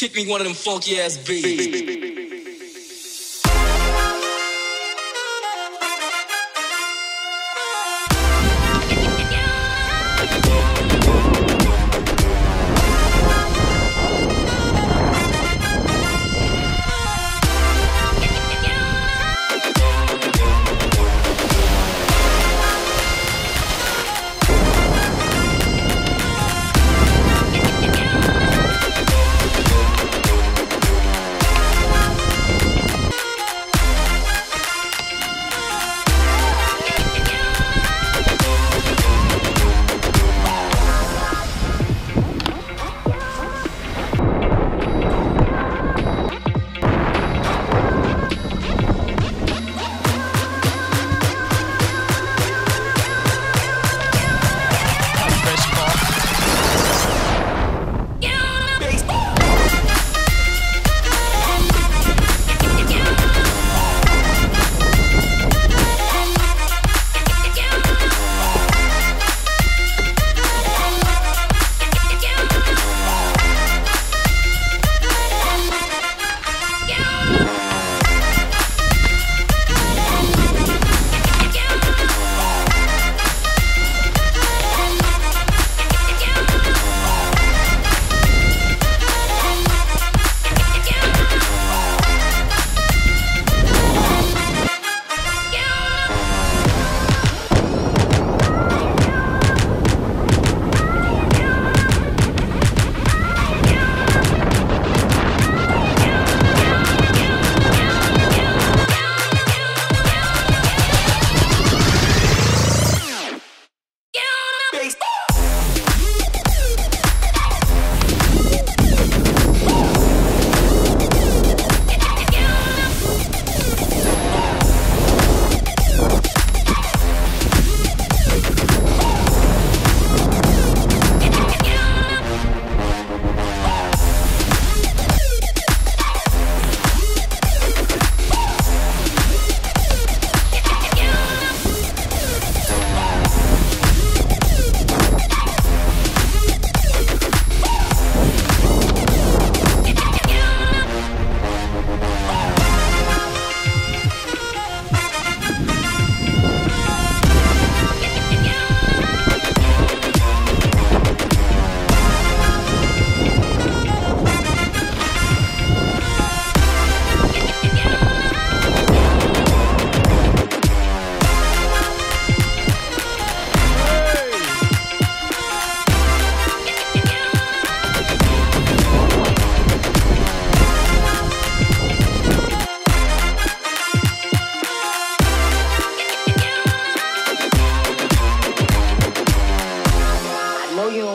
Kick me one of them funky ass beats.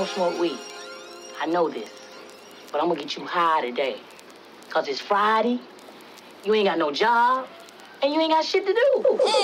Don't smoke weed. I know this. But I'm gonna get you high today. Cause it's Friday, you ain't got no job, and you ain't got shit to do.